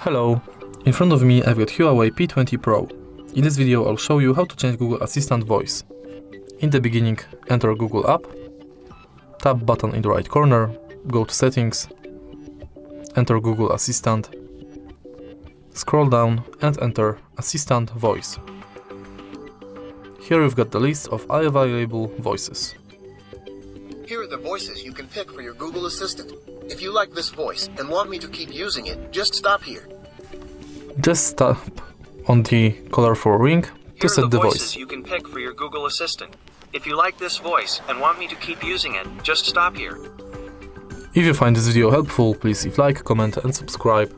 Hello, in front of me I've got Huawei P20 Pro. In this video I'll show you how to change Google Assistant voice. In the beginning, enter Google app, tap button in the right corner, go to settings, enter Google Assistant, scroll down and enter Assistant voice. Here we've got the list of available voices. Here are the voices you can pick for your Google Assistant. If you like this voice and want me to keep using it, just stop here. Just tap on the colorful ring to Here are set the the voices voice. you can pick for your Google Assistant. If you like this voice and want me to keep using it, just stop here. If you find this video helpful, please leave like, comment and subscribe.